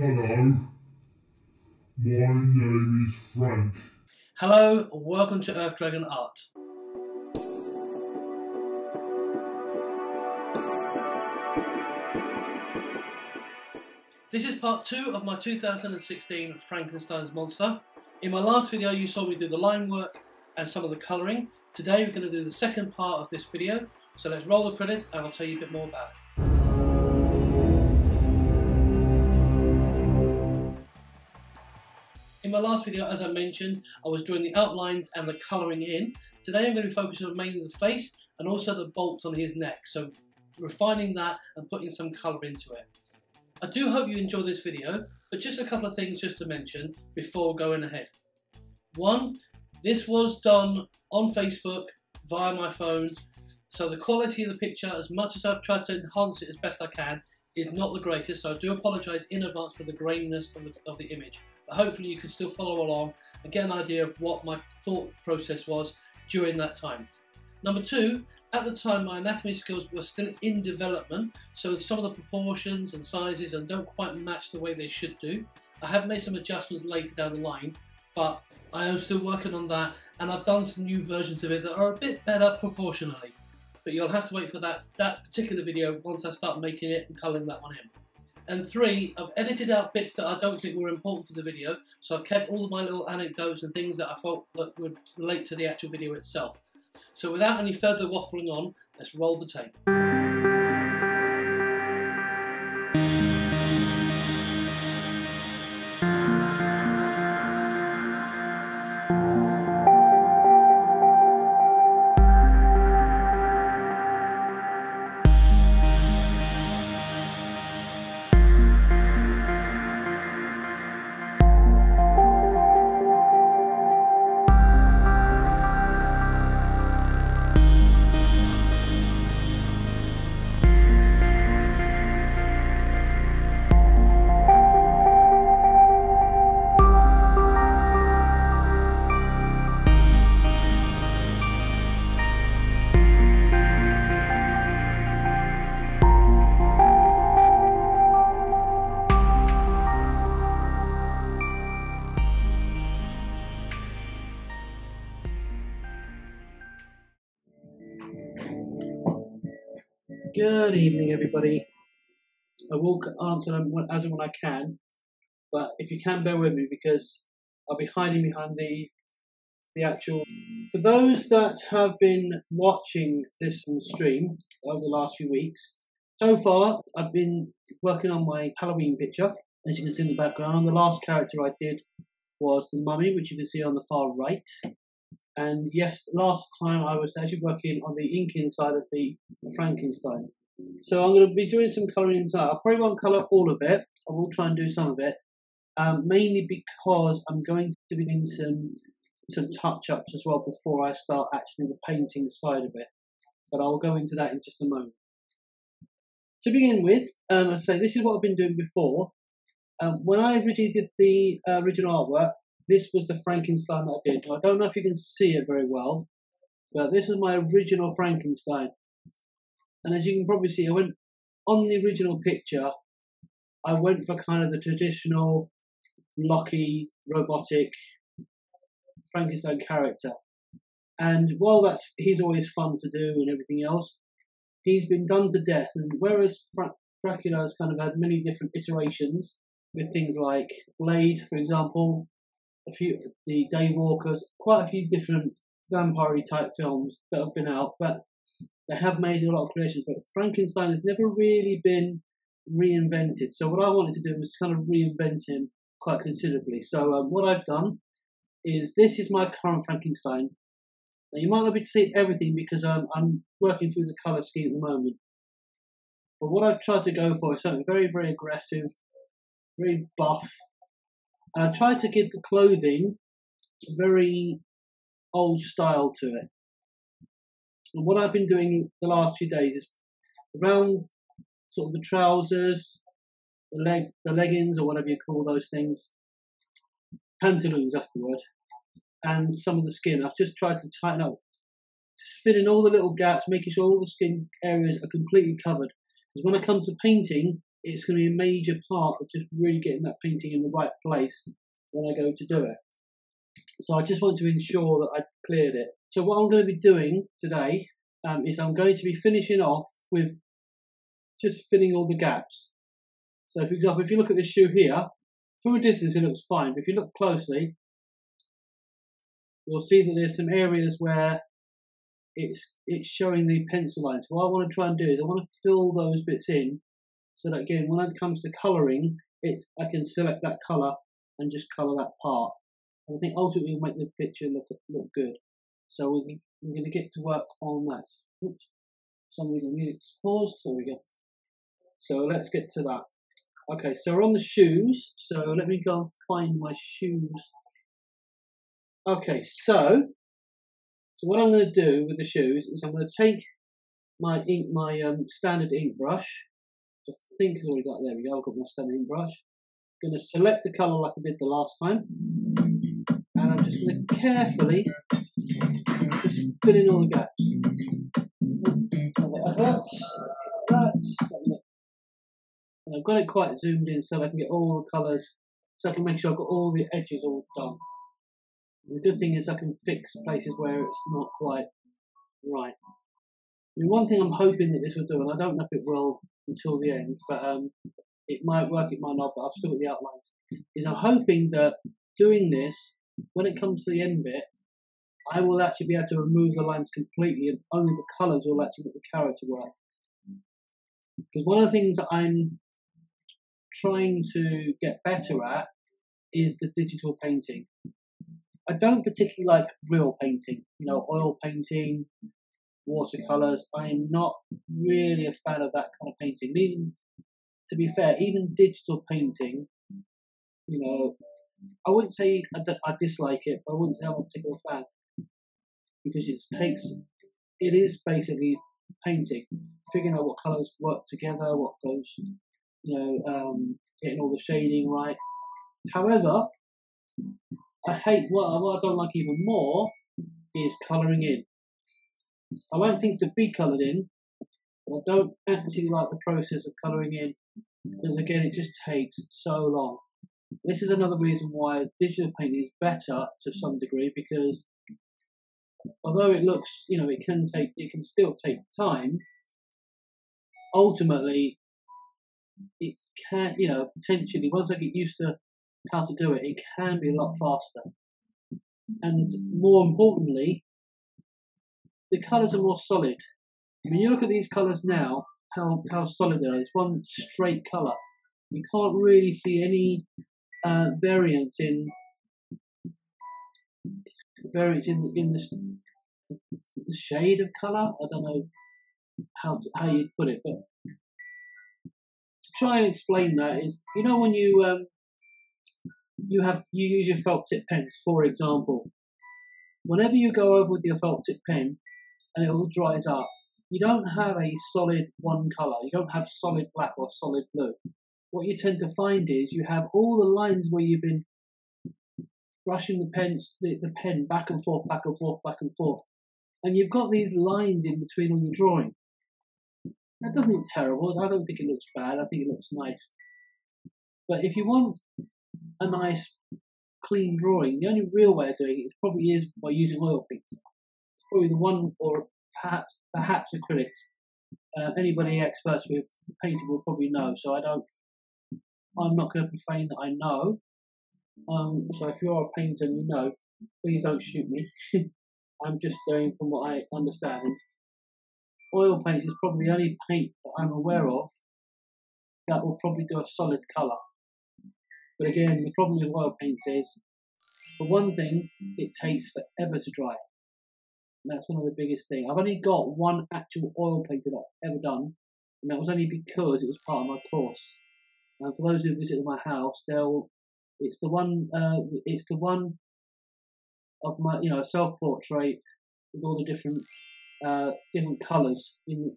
Hello, my name is Frank. Hello, welcome to Erf Dragon Art. This is part two of my 2016 Frankenstein's Monster. In my last video you saw me do the line work and some of the colouring. Today we're going to do the second part of this video, so let's roll the credits and I'll tell you a bit more about it. In my last video, as I mentioned, I was doing the outlines and the colouring in. Today I'm going to be focusing on mainly the face and also the bolt on his neck, so refining that and putting some colour into it. I do hope you enjoy this video, but just a couple of things just to mention before going ahead. One, this was done on Facebook via my phone, so the quality of the picture, as much as I've tried to enhance it as best I can, is not the greatest, so I do apologise in advance for the graininess of the, of the image. Hopefully you can still follow along and get an idea of what my thought process was during that time. Number two, at the time my anatomy skills were still in development, so some of the proportions and sizes and don't quite match the way they should do. I have made some adjustments later down the line, but I am still working on that and I've done some new versions of it that are a bit better proportionally. But you'll have to wait for that, that particular video once I start making it and colouring that one in. And three, I've edited out bits that I don't think were important for the video, so I've kept all of my little anecdotes and things that I felt that would relate to the actual video itself. So without any further waffling on, let's roll the tape. Answer them as and when I can, but if you can bear with me because I'll be hiding behind the the actual. For those that have been watching this stream over the last few weeks, so far I've been working on my Halloween picture, as you can see in the background. The last character I did was the mummy, which you can see on the far right. And yes, last time I was actually working on the inking side of the Frankenstein. So I'm going to be doing some colouring inside. I probably won't colour all of it. I will try and do some of it. Um, mainly because I'm going to be doing some some touch-ups as well before I start actually the painting side of it. But I'll go into that in just a moment. To begin with, um, I say this is what I've been doing before. Um, when I originally did the uh, original artwork, this was the Frankenstein that I did. I don't know if you can see it very well, but this is my original Frankenstein. And as you can probably see, I went on the original picture. I went for kind of the traditional, blocky, robotic Frankenstein character. And while that's he's always fun to do and everything else, he's been done to death. And whereas Dracula has kind of had many different iterations with things like Blade, for example, a few the Daywalkers, quite a few different vampire type films that have been out, but they have made a lot of creations. But Frankenstein has never really been reinvented. So what I wanted to do was kind of reinvent him quite considerably. So um, what I've done is this is my current Frankenstein. Now you might not be able to see everything because um, I'm working through the colour scheme at the moment. But what I've tried to go for is something very, very aggressive, very buff, and I tried to give the clothing very old style to it. And what I've been doing the last few days is around sort of the trousers, the leg, the leggings, or whatever you call those things, pantaloons, that's the word, and some of the skin. I've just tried to tighten up, just filling all the little gaps, making sure all the skin areas are completely covered. Because when I come to painting, it's going to be a major part of just really getting that painting in the right place when I go to do it. So I just want to ensure that I cleared it. So what I'm going to be doing today um, is I'm going to be finishing off with just filling all the gaps. So for example, if you look at this shoe here, from a distance it looks fine, but if you look closely, you'll see that there's some areas where it's it's showing the pencil lines. What I want to try and do is I want to fill those bits in so that again when it comes to colouring it I can select that colour and just colour that part. I think ultimately will make the picture look look good. So we're, we're going to get to work on that. Oops, for some reason music's paused. There we go. So let's get to that. Okay, so we're on the shoes. So let me go and find my shoes. Okay, so so what I'm going to do with the shoes is I'm going to take my ink, my um, standard ink brush. I think I've already got there. We go. I've got my standard ink brush. I'm going to select the colour like I did the last time, I'm just going to carefully just fill in all the gaps. Like that, that, and I've got it quite zoomed in so I can get all the colours, so I can make sure I've got all the edges all done. And the good thing is I can fix places where it's not quite right. I mean, one thing I'm hoping that this will do, and I don't know if it will until the end, but um, it might work, it might not, but I've still got the outlines, is I'm hoping that doing this, when it comes to the end bit, I will actually be able to remove the lines completely and only the colours will actually make the character work. Because one of the things that I'm trying to get better at is the digital painting. I don't particularly like real painting, you know, oil painting, watercolors. I'm not really a fan of that kind of painting. Even to be fair, even digital painting, you know, I wouldn't say I, dislike it, but I wouldn't say I'm a particular fan because it takes, it is basically painting, figuring out what colours work together, what goes you know, um, getting all the shading right. However, I hate what, what I don't like even more is colouring in. I want things to be coloured in, but I don't actually like the process of colouring in because again, it just takes so long. This is another reason why digital painting is better to some degree because although it looks, you know, it can take, it can still take time. Ultimately, it can, you know, potentially once I get used to how to do it, it can be a lot faster. And more importantly, the colours are more solid. When you look at these colours now, how, how solid they are. It's one straight colour. You can't really see any uh, in variance in in the, shade of colour. I don't know how how you'd put it, but to try and explain that is, you know, when you um, you have you use your felt tip pens, for example, whenever you go over with your felt tip pen and it all dries up, you don't have a solid one color. You don't have solid black or solid blue. What you tend to find is you have all the lines where you've been brushing the pen, the, the pen back and forth, back and forth, back and forth, and you've got these lines in between on your drawing. That doesn't look terrible. I don't think it looks bad. I think it looks nice. But if you want a nice, clean drawing, the only real way of doing it probably is by using oil paint. It's probably the one, or perhaps, perhaps acrylics. Uh, anybody experts with painting will probably know. So I don't. I'm not going to be profane that I know. Um, so if you're a painter and you know, please don't shoot me. I'm just going from what I understand oil paint is probably the only paint that I'm aware of that will probably do a solid colour. But again, the problem with oil paint is, for one thing, it takes forever to dry. And that's one of the biggest things. I've only got one actual oil paint that I've ever done, and that was only because it was part of my course. And for those who visit my house, they'll it's the one uh, it's the one of my you know self portrait with all the different uh, different colours in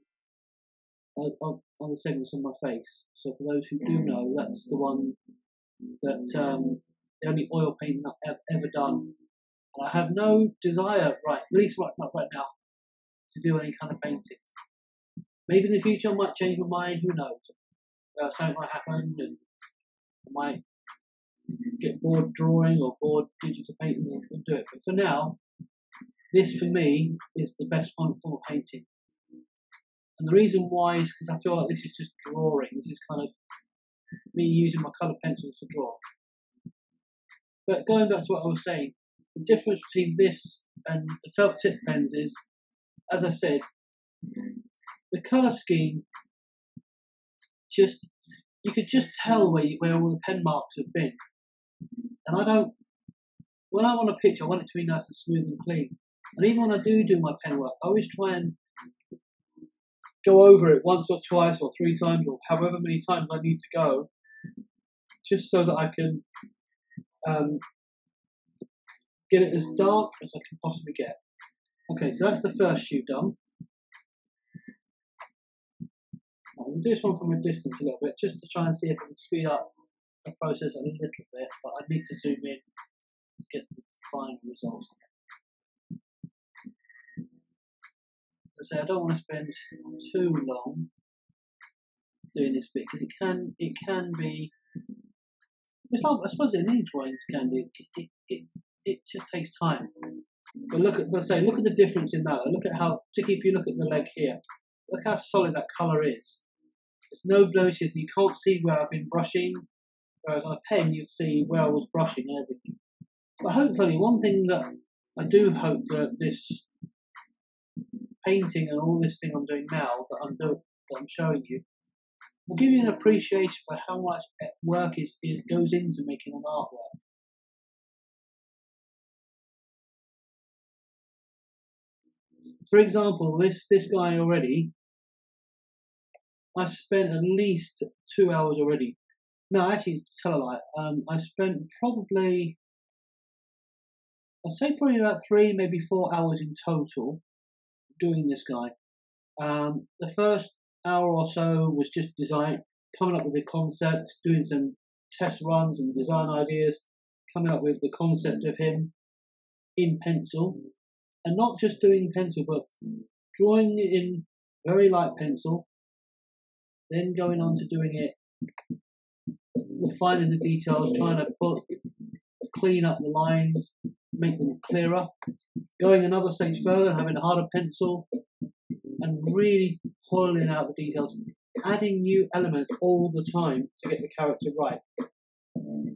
uh, on, on the segments of my face. So for those who do know, that's the one that um, the only oil painting I've ever done. And I have no desire, right, at least right, right now, to do any kind of painting. Maybe in the future I might change my mind, who knows. Uh, something might happen and I might get bored drawing or bored digital painting and, do it. But for now, this for me is the best form of painting. And the reason why is because I feel like this is just drawing. This is kind of me using my colour pencils to draw. But going back to what I was saying, the difference between this and the felt tip pens is, as I said, the colour scheme just you could just tell where you, where all the pen marks have been. And I don't when I want a picture, I want it to be nice and smooth and clean. And even when I do do my pen work, I always try and go over it once or twice or three times or however many times I need to go, just so that I can um, get it as dark as I can possibly get. Okay, so that's the first shoe done. I'll do this one from a distance a little bit, just to try and see if I can speed up the process a little bit, but I need to zoom in to get the final results. I say I don't want to spend too long doing this bit because it can it can be. It's not. I suppose it needs drawing can. It, it, it, it just takes time. But look at, let's say, look at the difference in that. Look at how, particularly if you look at the leg here, look how solid that colour is. There's no blemishes. You can't see where I've been brushing. Whereas on a pen, you'd see where I was brushing and everything. But hopefully, one thing that I do hope that this painting and all this thing I'm doing now that I'm doing, that I'm showing you, will give you an appreciation for how much work is, is goes into making an artwork. For example, this this guy already, I spent at least two hours already. No, actually, tell a lie. Um, I spent probably, I'd say probably about three, maybe four hours in total doing this guy. Um, the first hour or so was just design, coming up with the concept, doing some test runs and design ideas, coming up with the concept of him in pencil, and not just doing pencil, but drawing it in very light pencil, then going on to doing it, refining the details, trying to put, clean up the lines, make them clearer, going another stage further, having a harder pencil, and really pulling out the details, adding new elements all the time to get the character right.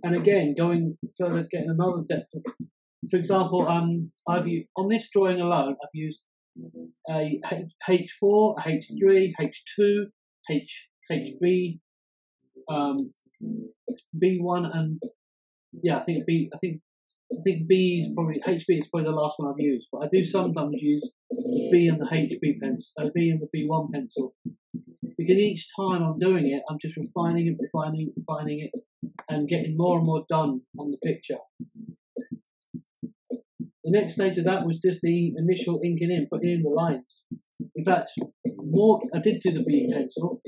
And again, going further, getting another depth. Of, for example, um, I've used, on this drawing alone, I've used a H4, a H3, H2, H, HB, um, B1, and yeah, I think B. I think I think B is probably HB is probably the last one I've used, but I do sometimes use the B and the HB pencil, uh, B and the B1 pencil, because each time I'm doing it, I'm just refining it, refining, refining it, and getting more and more done on the picture. The next stage of that was just the initial inking in, putting in the lines. In fact, more I did do the B pencil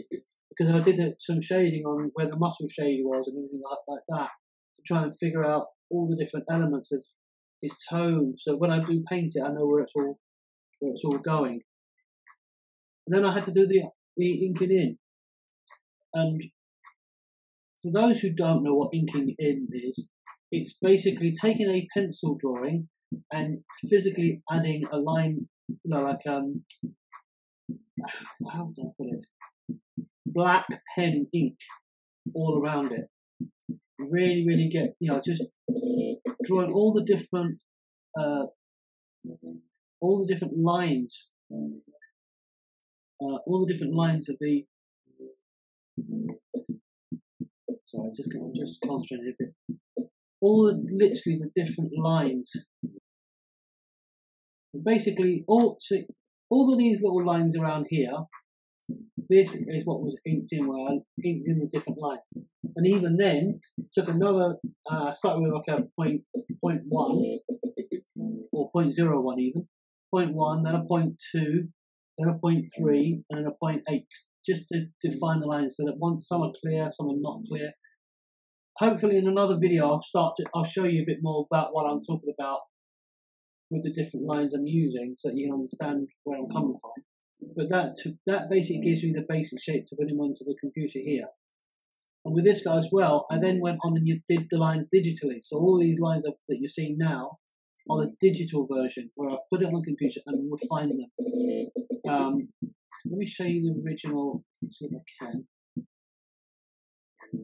because I did some shading on where the muscle shade was and everything like, like that to try and figure out all the different elements of his tone. So when I do paint it, I know where it's all where it's all going. And then I had to do the the inking in. And for those who don't know what inking in is, it's basically taking a pencil drawing and physically adding a line, you know, like um, how can I put it? Black pen ink all around it really, really get, you know, just drawing all the different, uh, all the different lines, uh, all the different lines of the. Sorry, just I'm just concentrating a bit. All the, literally the different lines. Basically, all see, all of these little lines around here this is what was inked in where I inked in the different lines. And even then, took another, uh, started with like a point, point one, or point zero one even, point one, then a point two, then a point three, and then a point eight, just to define the lines so that once some are clear, some are not clear. Hopefully in another video I'll start to, I'll show you a bit more about what I'm talking about with the different lines I'm using so you can understand where I'm coming from. But that that basically gives me the basic shape to put him onto the computer here. And with this guy as well, I then went on and you did the lines digitally. So all these lines that that you're seeing now are the digital version, where I put it on the computer and refine them. Um, let me show you the original, see if I can.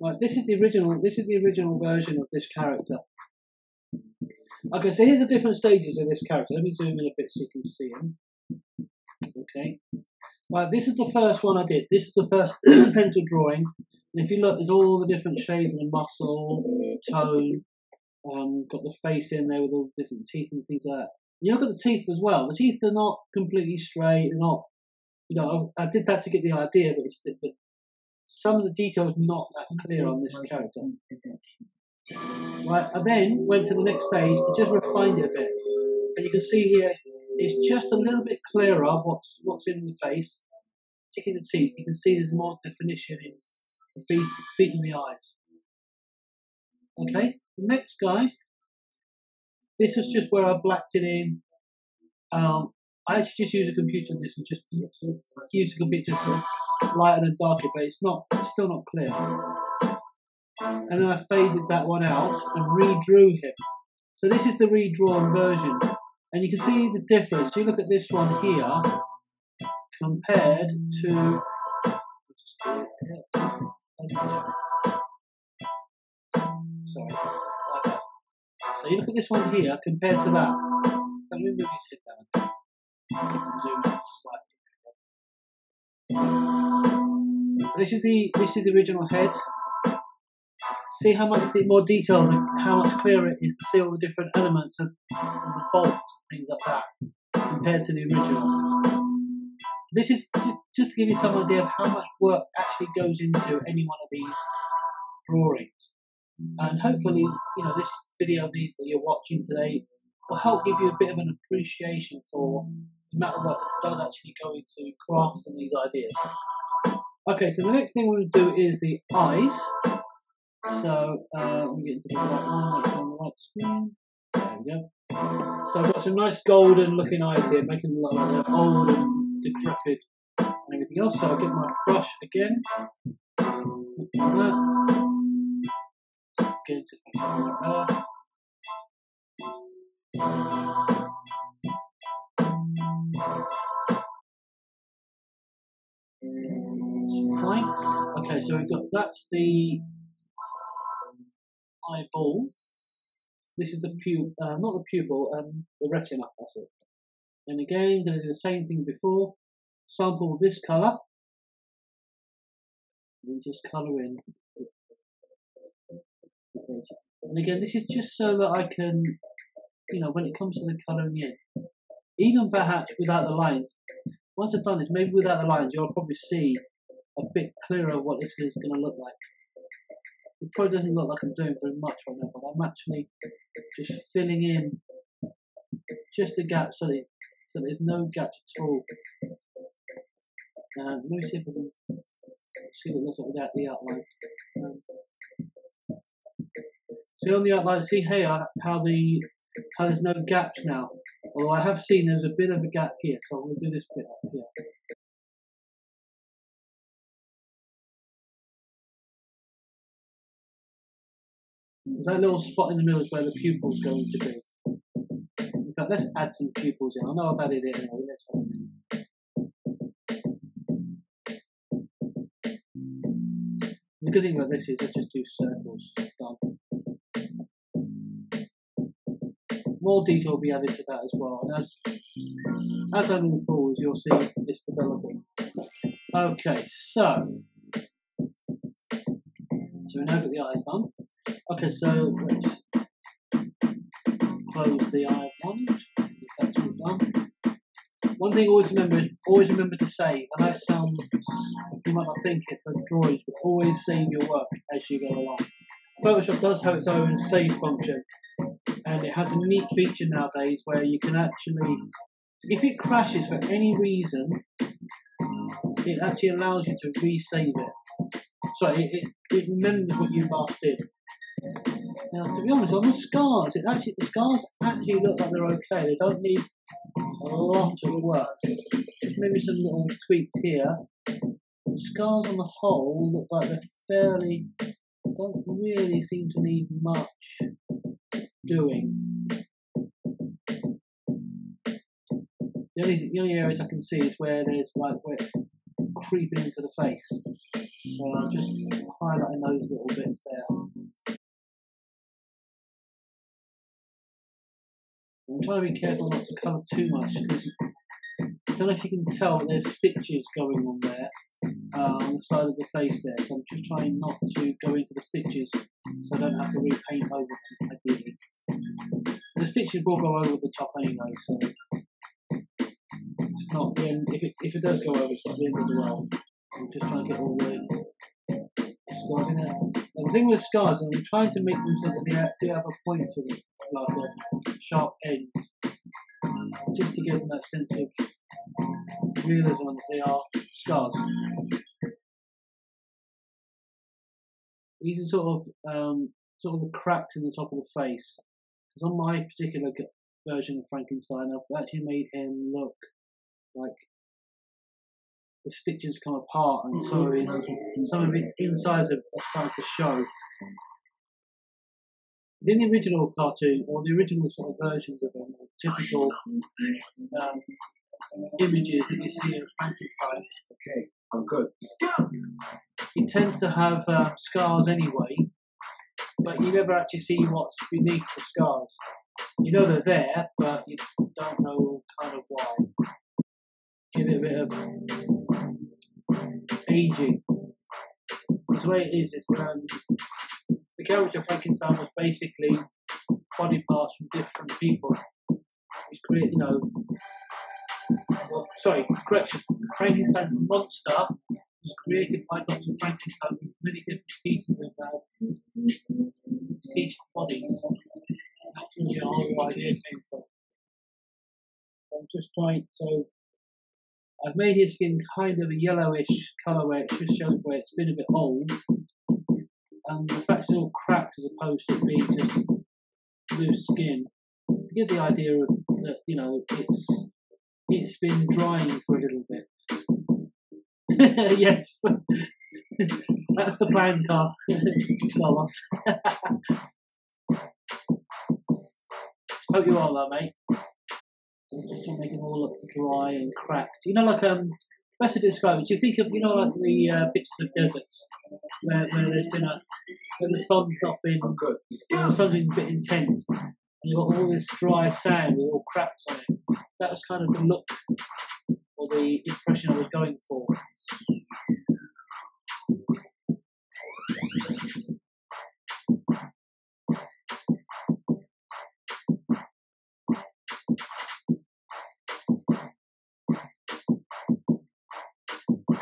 Right, this is the original. This is the original version of this character. Okay, so here's the different stages of this character. Let me zoom in a bit so you can see him. Okay. Right, this is the first one I did. This is the first pencil drawing. And if you look, there's all the different shades of the muscle, tone, um, got the face in there with all the different teeth and things like that. You look at the teeth as well. The teeth are not completely straight. They're not, you know, I, I did that to get the idea, but it's but some of the detail is not that clear on this character. Right, I then went to the next stage and just refined it a bit. And you can see here, it's just a little bit clearer what's what's in the face. Particularly the teeth, you can see there's more definition in the feet, feet and the eyes. Okay, the next guy, this was just where I blacked it in. Um, I actually just use a computer on this and just use a computer to lighten and darken, but it's not, it's still not clear. And then I faded that one out and redrew him. So this is the redrawn version. And you can see the difference. You look at this one here compared to sorry. So you look at this one here compared to that. Let me move his head down. Zoom slightly. This is the this is the original head. See how much more detail, how much clearer it is to see all the different elements of, of the bolt, things like that, compared to the original. So this is just to give you some idea of how much work actually goes into any one of these drawings. And hopefully, you know, this video these that you're watching today will help give you a bit of an appreciation for the amount of work that does actually go into crafting these ideas. Okay, so the next thing we're going to do is the eyes. So uh, me get into the right one, make on the right screen. There we go. So I've got some nice golden looking eyes here, making them look like old and decrepit and everything else. So I'll get my brush again. Get into. That's fine. Okay, so we've got that's the eyeball. This is the pupil, uh, not the pupil, um, the retina, that's it. And again, going to do the same thing before. Sample this colour. And just colour in. And again, this is just so that I can, you know, when it comes to the colouring in, even perhaps without the lines, once I've done this, maybe without the lines, you'll probably see a bit clearer what this is going to look like. It probably doesn't look like I'm doing very much right now, but I'm actually just filling in just a gap so, that, so there's no gaps at all. Um, let me see if I can see what it looks like without the outline. Um, see on the outline, see here how the how there's no gaps now. Although I have seen there's a bit of a gap here, so I'm going to do this bit up here. There's that little spot in the middle is where the pupil's going to be. In fact, let's add some pupils in. I know I've added it anyway. Let's add in. The good thing about this is I just do circles. Done. More detail will be added to that as well. And as, as I move forward, you'll see it's developing. Okay, so. So we now got the eyes done. Okay, so let's close the eye one. That's all done. One thing always remember, always remember to save. I know sounds, you might not think it for drawings, but always save your work as you go along. Photoshop does have its own save function, and it has a neat feature nowadays where you can actually, if it crashes for any reason, it actually allows you to resave it. So it, it, it remembers what you last did. Now, to be honest, on the scars, it actually the scars actually look like they're okay. They don't need a lot of work. Just maybe some little tweaks here. The scars on the whole look like they're fairly don't really seem to need much doing. The only, the only areas I can see is where there's like where creeping into the face. So I'm just highlighting those little bits there. I'm trying to be careful not to cover too much because I don't know if you can tell there's stitches going on there uh, on the side of the face there. So I'm just trying not to go into the stitches so I don't have to repaint over them ideally. The stitches will go over the top anyway, so it's not the end. If it, if it does go over, it's not the end of the world. I'm just trying to get all the scars in there. Now, the thing with scars, I'm trying to make them so that they do have a point to them, like a sharp end, just to give them that sense of realism that they are scars. These are sort of um, sort of the cracks in the top of the face. Because on my particular version of Frankenstein, I've actually made him look like the stitches come apart and so is some of the insides are starting to show. In the original cartoon, or the original sort of versions of them, typical um, images that you see of Frankenstein. Okay, I'm good. He tends to have uh, scars anyway, but you never actually see what's beneath the scars. You know they're there, but you don't know kind of why. Of aging. Because the way it is, is um, the character Frankenstein was basically body parts from different people. He's created, you know, well, sorry, correction. Frankenstein monster was created by Dr. Frankenstein with many different pieces of uh, deceased bodies. That's the whole idea came from. I'm just trying, so I've made his skin kind of a yellowish colour where it just shows where it's been a bit old. And the fact it's all cracked as opposed to being just loose skin to give the idea of that, you know, it's it's been drying for a little bit. yes, that's the plan, Carl. Carlos. Hope you are there, mate. Just to make it all look dry and cracked. You know, like um, best to describe it. You think of you know like the uh, pictures of deserts where, where there's been a where the sun's not been where the sun's been a bit intense, and you've got all this dry sand with all cracks on it. That was kind of the look or the impression I was going for.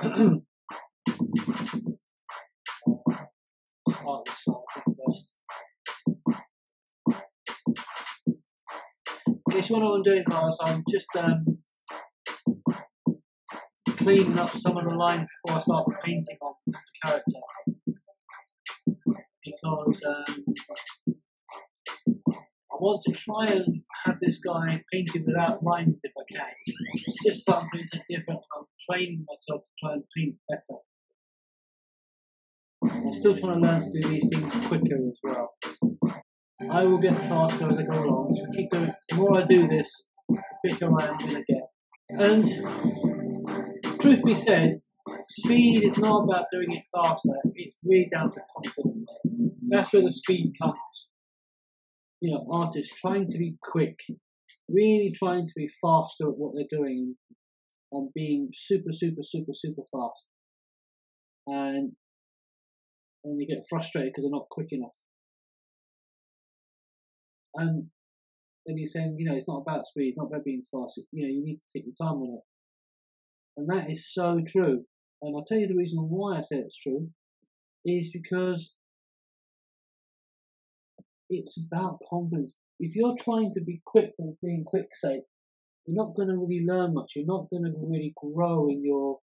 This side first. What I'm doing, guys? I'm just um, cleaning up some of the lines before I start painting on the character. Because um, I want to try and have this guy painted without lines if I can. This Just something different. I'm training myself to try and paint better. I'm still trying to learn to do these things quicker as well. I will get faster as I go along. So keep going. The more I do this, the quicker I am going to get. And truth be said, speed is not about doing it faster. It's really down to confidence. That's where the speed comes. You know, artists trying to be quick, really trying to be faster at what they're doing, and being super, super, super, super fast. And and they get frustrated because they're not quick enough. And then you're saying, you know, it's not about speed, not about being fast. You know, you need to take your time on it. And that is so true. And I'll tell you the reason why I say it's true is because it's about confidence. If you're trying to be quick for being quick's sake, you're not going to really learn much. You're not going to really grow in your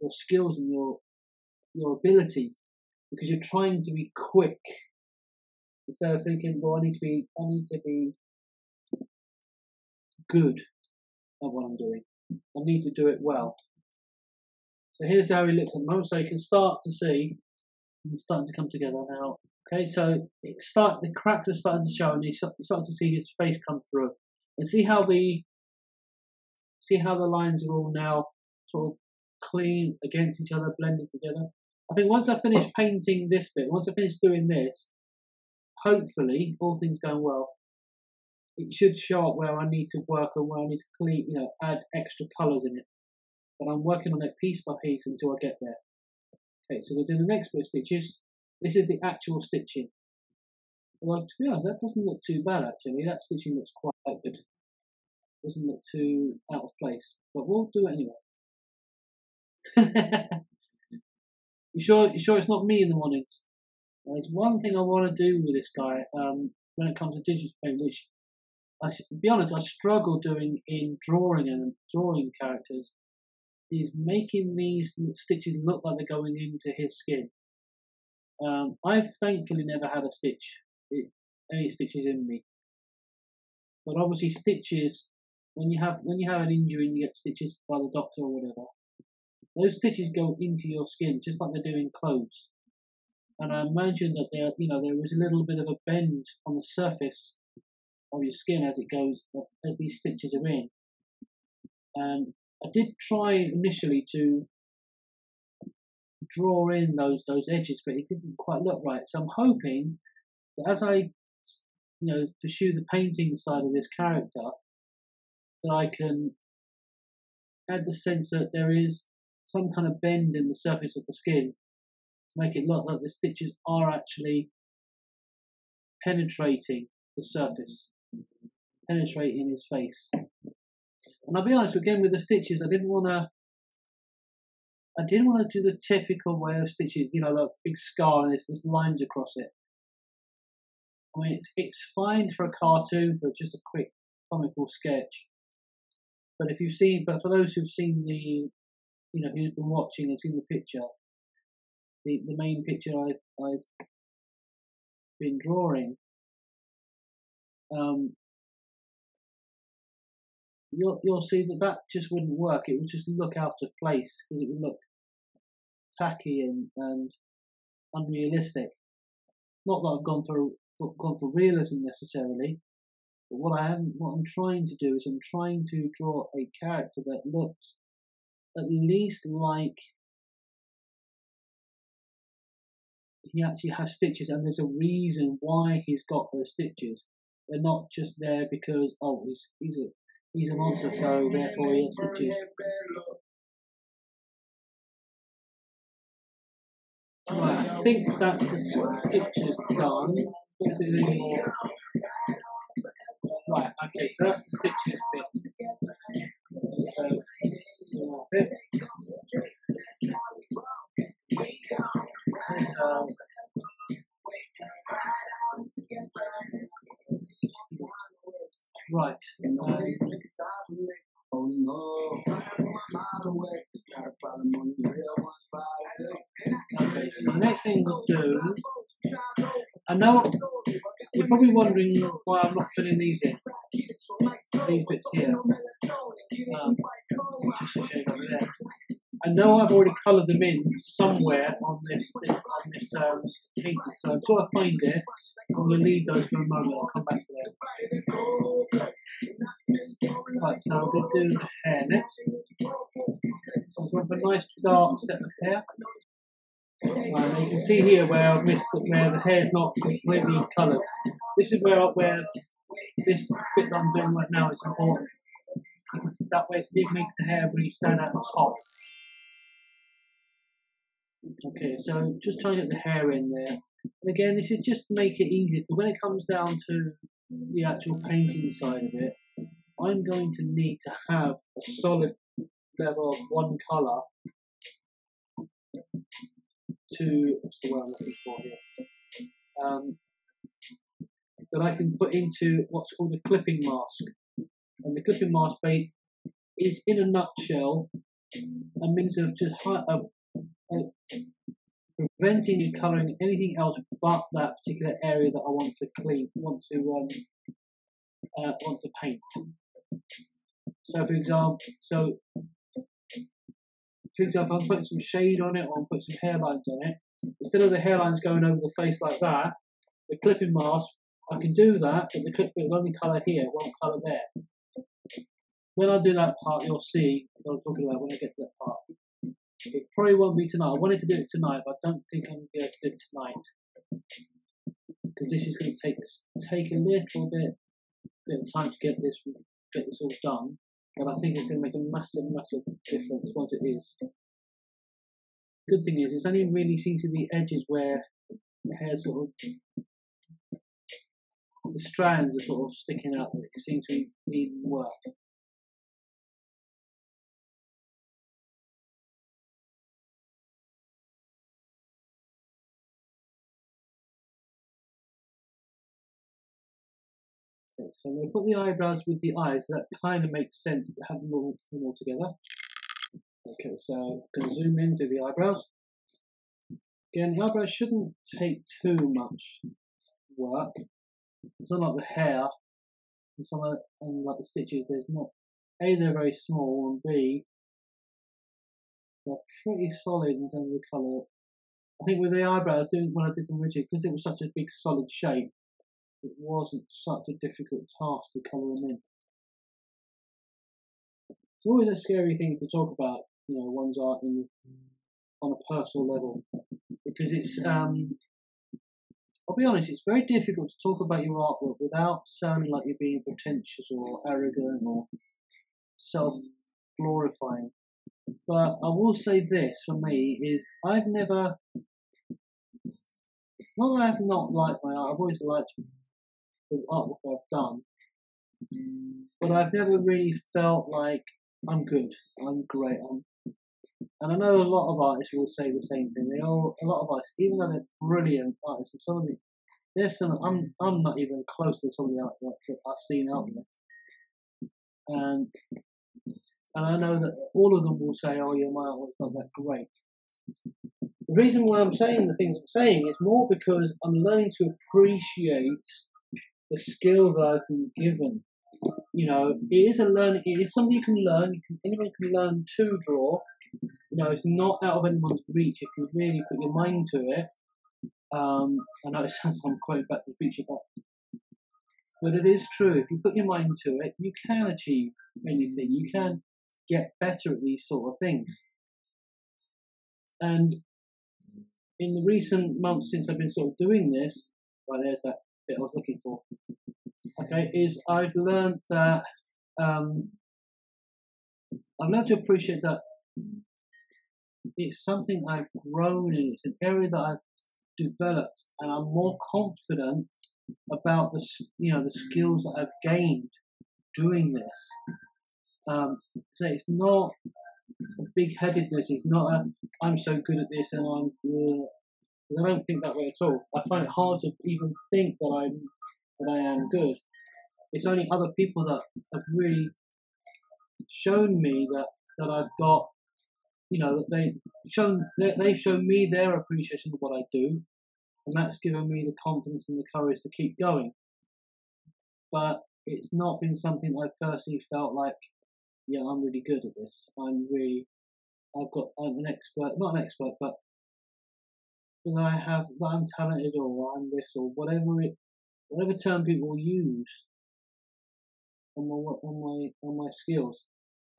your skills and your your ability because you're trying to be quick instead of thinking, well, I need to be, I need to be good at what I'm doing. I need to do it well. So here's how he looks at the moment. So you can start to see It's starting to come together now. Okay, so it start the cracks are starting to show, and you start, to see his face come through, and see how the see how the lines are all now sort of clean against each other, blending together. I think once I finish painting this bit, once I finish doing this, hopefully, all things going well, it should show up where I need to work and where I need to clean, you know, add extra colours in it. But I'm working on it piece by piece until I get there. Okay, so we'll do the next bit of stitches. This is the actual stitching. Well, to be honest, that doesn't look too bad actually. That stitching looks quite good. Doesn't look too out of place, but we'll do it anyway. you sure? You sure it's not me in the mornings? There's one thing I want to do with this guy um, when it comes to digital paint, which I should be honest, I struggle doing in drawing and drawing characters, is making these stitches look like they're going into his skin. Um, I've thankfully never had a stitch, any stitches in me. But obviously, stitches when you have when you have an injury and you get stitches by the doctor or whatever, those stitches go into your skin just like they do in clothes. And I imagine that there, you know, there is a little bit of a bend on the surface of your skin as it goes as these stitches are in. And I did try initially to draw in those those edges, but it didn't quite look right. So I'm hoping that as I, you know, pursue the painting side of this character, that I can add the sense that there is some kind of bend in the surface of the skin to make it look like the stitches are actually penetrating the surface, penetrating his face. And I'll be honest, again with the stitches, I didn't want to. I didn't want to do the typical way of stitches, you know, like big scar and there's, there's lines across it. I mean, it's fine for a cartoon, for just a quick comical sketch. But if you've seen, but for those who've seen the, you know, who've been watching and seen the picture, the, the main picture I've, I've been drawing, um, you'll you'll see that that just wouldn't work. It would just look out of place because it would look tacky and, and unrealistic. Not that I've gone for, for gone for realism necessarily, but what I am what I'm trying to do is I'm trying to draw a character that looks at least like he actually has stitches and there's a reason why he's got those stitches. They're not just there because oh he's he's a he's a monster, so therefore he has stitches. Right, I think that's the pictures done. Right, okay, so that's the stitches bit. So, so bit. Right. Um, Oh no, okay, so the next thing we'll do, I know you're probably wondering why I'm not filling these in, these bits here. Um, just a shade over there. I know I've already coloured them in somewhere on this on this um, painting, so until I find it, I'm going to leave those for a moment. I'll come back to them. Right, so I'm do the hair next. So for a nice dark set of hair. And you can see here where I've missed the, where the hair's not completely coloured. This is where where this bit that I'm doing right now is important. Because that way it makes the hair really stand out on top. Okay, so just trying to get the hair in there. And again, this is just to make it. But when it comes down to the actual painting side of it, I'm going to need to have a solid level of one colour to what's the word I'm looking for here? Um, that I can put into what's called a clipping mask. And the clipping mask bait is, in a nutshell, a means of just of preventing colouring anything else but that particular area that I want to clean, want to um, uh, want to paint. So, for example, so for example, I'm putting some shade on it or I'm putting some hairlines on it, instead of the hairlines going over the face like that, the clipping mask, I can do that, but the clip will only colour here, one colour there. When I do that part, you'll see what I'm talking about when I get to that part. It probably won't be tonight. I wanted to do it tonight, but I don't think I'm going to be able to do it tonight because this is going to take take a little bit bit of time to get this get this all done. But I think it's going to make a massive, massive difference once it is. Good thing is, it's only really seems to be edges where the hair sort of the strands are sort of sticking out. It seems to need work. Okay, so we put the eyebrows with the eyes. That kind of makes sense to have them all, them all together. Okay, so I'm going to zoom in, do the eyebrows. Again, the eyebrows shouldn't take too much work. It's not like the hair and some of and like the stitches. There's not a they're very small and b they're pretty solid in terms of colour. I think with the eyebrows, doing when I did them rigid, because it was such a big solid shape, it wasn't such a difficult task to colour them in. It's always a scary thing to talk about, you know, one's art in, on a personal level, because it's, um, I'll be honest, it's very difficult to talk about your artwork without sounding like you're being pretentious or arrogant or self-glorifying. But I will say this for me is I've never, not that I've not liked my art, I've always liked the artwork I've done, mm, but I've never really felt like I'm good, I'm great, I'm, and I know a lot of artists will say the same thing. They all, a lot of artists, even though they're brilliant artists, and some of them, there's some, I'm, I'm not even close to some of the artwork that I've seen out there, and and I know that all of them will say, "Oh, yeah, my artwork's not that great." The reason why I'm saying the things I'm saying is more because I'm learning to appreciate the skill that I've been given. You know, it is a learn. It is something you can learn. You can, anyone can learn to draw. You know, it's not out of anyone's reach if you really put your mind to it. Um, I know it sounds like I'm quoting Back to the Future, but but it is true. If you put your mind to it, you can achieve anything. You can get better at these sort of things. And in the recent months since I've been sort of doing this, well, there's that bit I was looking for. Okay, is I've learned that um, I've learned to appreciate that it's something I've grown in. It's an area that I've developed, and I'm more confident about the you know the skills that I've gained doing this. Um, so it's not a big-headedness. It's not a I'm so good at this and I'm. I don't think that way at all. I find it hard to even think that I'm that I am good. It's only other people that have really shown me that that I've got. You know, that they shown they, they've shown me their appreciation of what I do, and that's given me the confidence and the courage to keep going. But it's not been something I've personally felt like, yeah, I'm really good at this. I'm really, I've got, I'm an expert, not an expert, but that I have, that I'm talented or I'm this or whatever it, whatever term people use on my on my on my skills.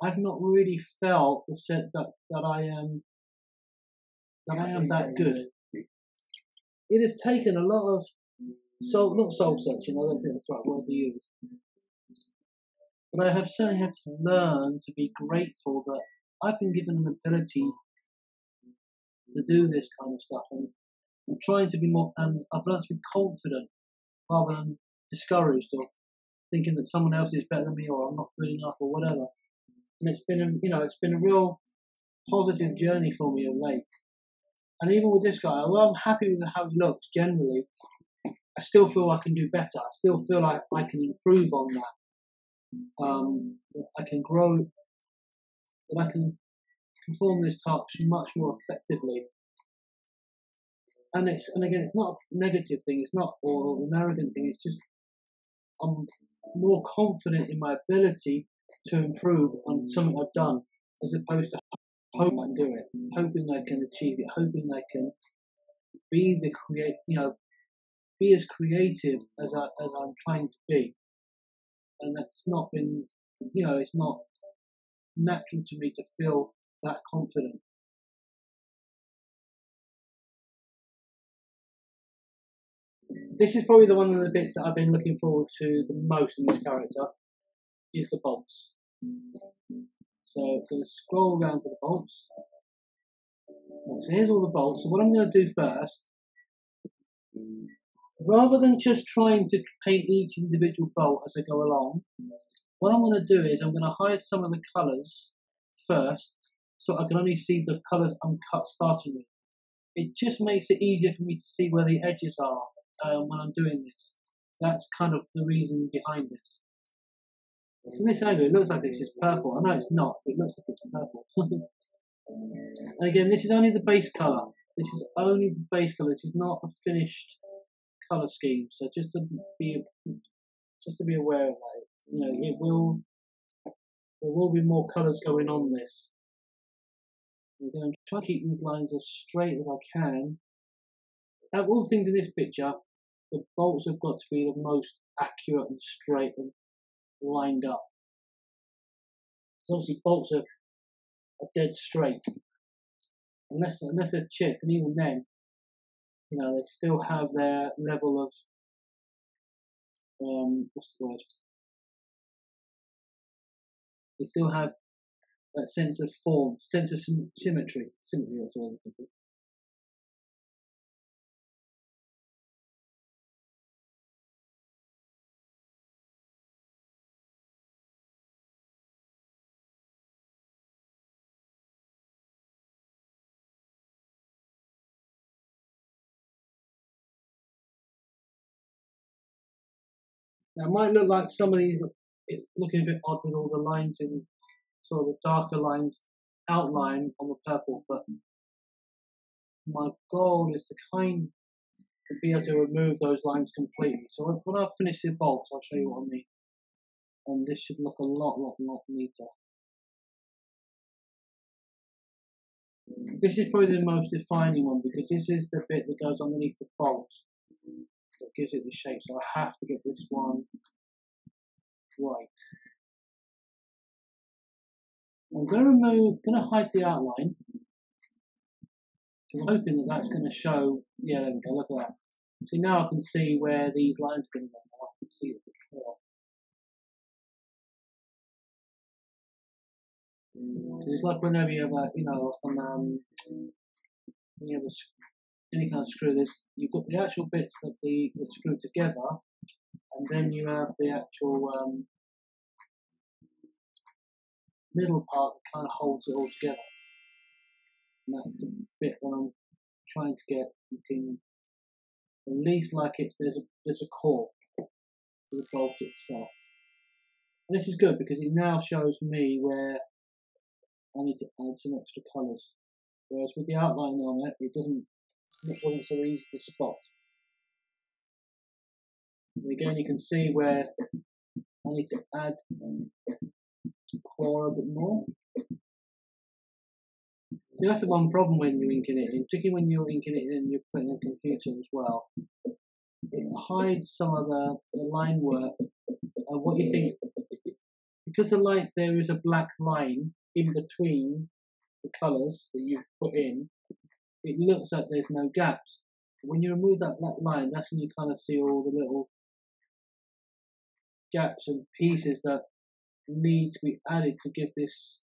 I've not really felt the set that that I am that I am that good. It has taken a lot of soul, not soul searching. I don't think that's the right word to use. But I have certainly had to learn to be grateful that I've been given an ability to do this kind of stuff, and I'm trying to be more. And I've learned to be confident rather than discouraged or thinking that someone else is better than me or I'm not good enough or whatever. And it's been, a, you know, it's been a real positive journey for me of late. And even with this guy, although I'm happy with how he looks generally, I still feel I can do better. I still feel like I can improve on that. Um, I can grow, that I can perform this task much more effectively. And it's and again, it's not a negative thing. It's not or an arrogant thing. It's just I'm more confident in my ability to improve on something I've done, as opposed to hope I can do it, hoping I can achieve it, hoping I can be the create, you know, be as creative as I as I'm trying to be, and that's not been, you know, it's not natural to me to feel that confident. This is probably the one of the bits that I've been looking forward to the most in this character, is the bolts. So I'm going to scroll down to the bolts. So here's all the bolts. So what I'm going to do first, rather than just trying to paint each individual bolt as I go along, what I'm going to do is I'm going to hide some of the colours first, so I can only see the colours I'm cut starting with. It just makes it easier for me to see where the edges are when I'm doing this. That's kind of the reason behind this. From this angle, it looks like this is purple. I know it's not, but it looks like it's purple. and again, this is only the base colour. This is only the base colour. This is not a finished colour scheme. So just to be just to be aware of that, you know, it will there will be more colours going on this. I'm going to try to keep these lines as straight as I can. Out of all the things in this picture, the bolts have got to be the most accurate and straight and lined up. So obviously bolts are, are dead straight. Unless unless they're chipped, and even then, you know, they still have their level of um what's the word? They still have that sense of form, sense of symmetry. Symmetry, that's what I'm looking Now, it might look like some of these looking a bit odd with all the lines in sort of the darker lines outline on the purple, but my goal is to kind to be able to remove those lines completely. So when I've finished the bolts, I'll show you what I mean. And this should look a lot, lot, lot neater. This is probably the most defining one because this is the bit that goes underneath the bolt that gives it the shape. So I have to get this one right. I'm going to remove, going to hide the outline. I'm hoping that that's going to show, yeah, there we go, look at that. See now I can see where these lines are going to go, I can see it clear. It's like whenever you have a, you know, um, you have a, any kind of screw, this you've got the actual bits that the that screw together, and then you have the actual um, middle part that kind of holds it all together. And that's the bit that I'm trying to get looking at least like it's there's a there's a core to the bolt itself. And this is good because it now shows me where I need to add some extra colours. Whereas with the outline on it, it doesn't it wasn't so easy to spot. And again, you can see where I need to add core a bit more. See, that's the one problem when you're inking it in, particularly when you're inking it in and you're putting a computer as well. It hides some of the, the line work and what you think, because the light, there is a black line in between the colours that you've put in, it looks like there's no gaps. When you remove that black line, that's when you kind of see all the little gaps and pieces that need to be added to give this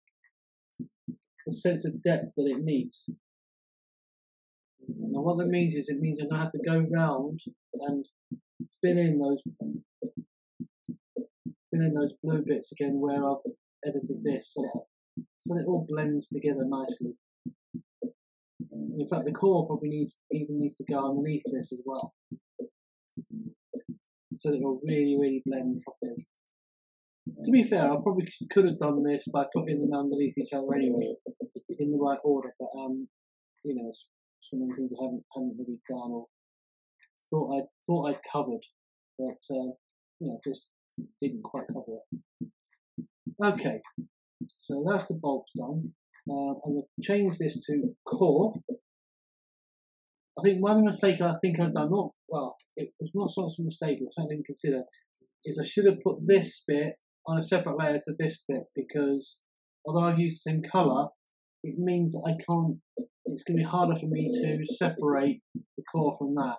the sense of depth that it needs. And what that means is it means I'm going to have to go round and fill in those fill in those blue bits again where I've edited this so that, so that it all blends together nicely. In fact, the core probably needs even needs to go underneath this as well, so that it will really, really blend properly. To be fair, I probably could have done this by putting them underneath each other anyway, in the right order. But um, you know, some of the things I haven't haven't really done or thought I thought I'd covered, but uh, you know, just didn't quite cover it. Okay, so that's the bolts done. I'm going to change this to core. I think one mistake I think I've done, not well, it was not so much a mistake, but something to consider, is I should have put this bit on a separate layer to this bit because although I've used the same colour, it means that I can't, it's going to be harder for me to separate the core from that.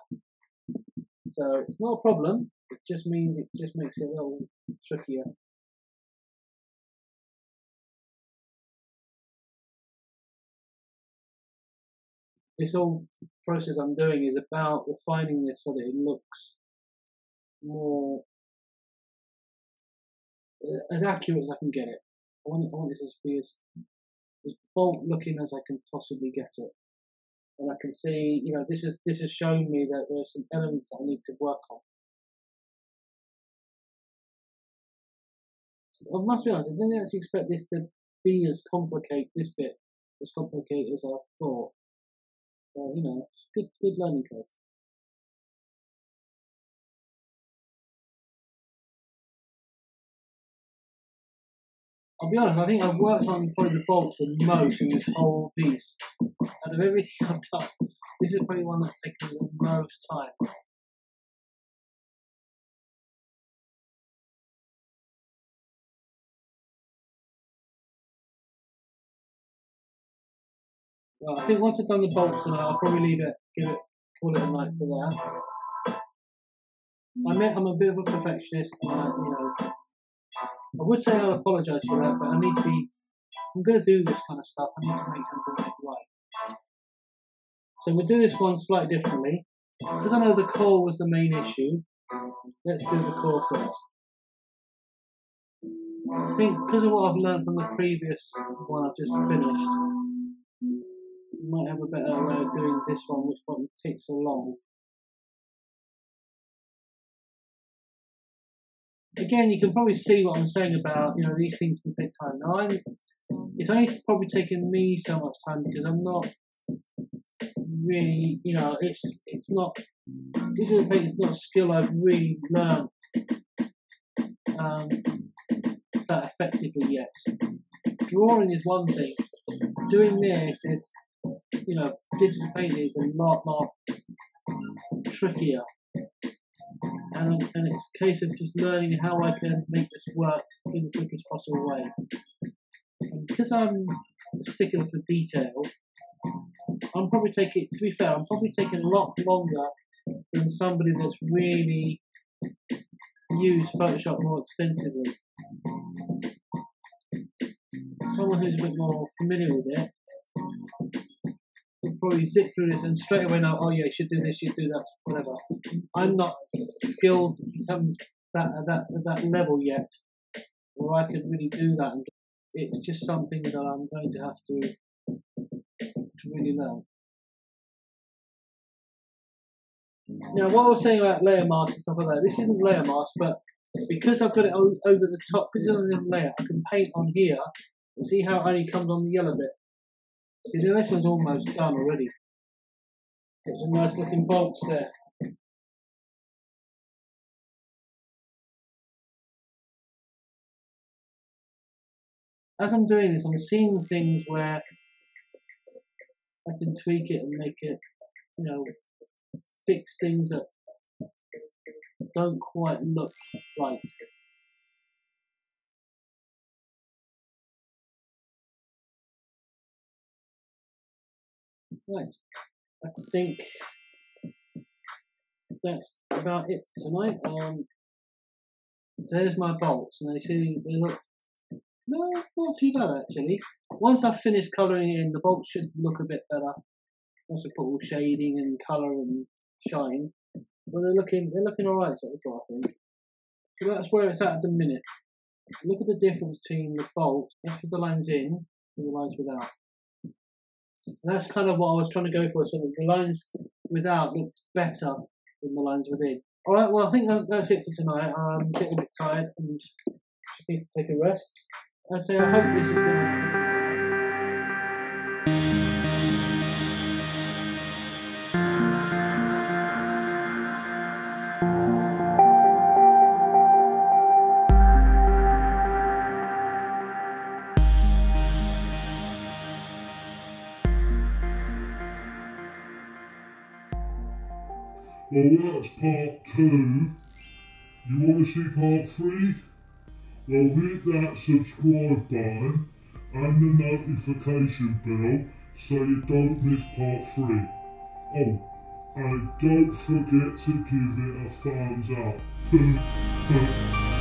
So it's not a problem, it just means it just makes it a little trickier. This whole process I'm doing is about refining this so that it looks more uh, as accurate as I can get it. I want, I want this to be as, as bold looking as I can possibly get it. And I can see, you know, this is this has shown me that there are some elements that I need to work on. I must be honest, I didn't actually expect this to be as complicated, this bit, as complicated as I thought. Uh, you know, good, good learning curve. I'll be honest, I think I've worked on probably the bolts the most in this whole piece. Out of everything I've done, this is probably one that's taken the most time. Well, I think once I've done the bolts tonight, I'll probably leave it, give it, call it a night for that. I admit I'm a bit of a perfectionist, and I, you know, I would say I'll apologise for that, but I need to be. I'm going to do this kind of stuff, I need to make sure I'm doing it right. So we'll do this one slightly differently. Because I know the core was the main issue, let's do the core first. I think because of what I've learned from the previous one I've just finished, might have a better way of doing this one, which won't take so long. Again, you can probably see what I'm saying about you know these things can take time. Now, I'm it's only probably taken me so much time because I'm not really you know it's it's not digital painting is not a skill I've really learned um, that effectively yet. Drawing is one thing. Doing this is you know, digital painting is a lot, lot trickier. And, and it's a case of just learning how I can make this work in the quickest possible way. And because I'm a stickler for detail, I'm probably taking, to be fair, I'm probably taking a lot longer than somebody that's really used Photoshop more extensively. Someone who's a bit more familiar with it probably zip through this and straight away know, oh yeah, you should do this, you should do that, whatever. I'm not skilled at that, that, that level yet where I can really do that. And it's just something that I'm going to have to, to really learn. Now, what I was saying about layer masks and stuff like that, this isn't layer mask, but because I've got it over the top, because it's on the layer, I can paint on here and see how it only comes on the yellow bit. See, this one's almost done already. Got some nice looking bolts there. As I'm doing this, I'm seeing things where I can tweak it and make it, you know, fix things that don't quite look right. Right. I think that's about it for tonight. Um, so there's my bolts, and they see they look no, not too bad actually. Once I've finished colouring in, the bolts should look a bit better. Once I put all shading and colour and shine, but they're looking they're looking alright so far, I think. So that's where it's at at the minute. Look at the difference between the bolt, that's with the lines in, and the lines without. That's kind of what I was trying to go for. So the lines without look better than the lines within. All right. Well, I think that, that's it for tonight. I'm getting a bit tired and need to take a rest. I say I hope this has been. Well, that's part two. You want to see part three? Well, hit that subscribe button and the notification bell so you don't miss part three. Oh, and don't forget to give it a thumbs up.